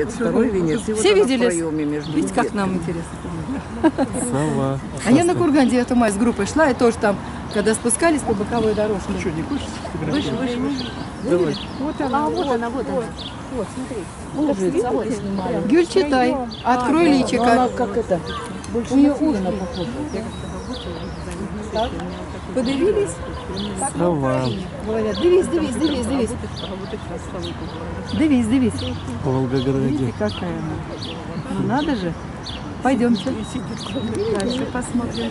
венец, второй венец. И вот Все она в видели? проеме между Видите, как нам интересно. Сова. А я на курган 9 мая с группой шла, и тоже там, когда спускались по боковой дорожке. Что, не хочешь Выше, выше, выше. Давай. Вот она, вот она, вот она. Вот, смотри. Гюль, читай. Открой Она личико. как это, больше У нее на ушки. Филина похожа. Так. Подивились? Сова. Говорят, дивись, дивись, дивись, дивись. Дивись, дивись. В Волгограде. Видите, какая она? Ну надо же. Пойдемте. Дальше посмотрим.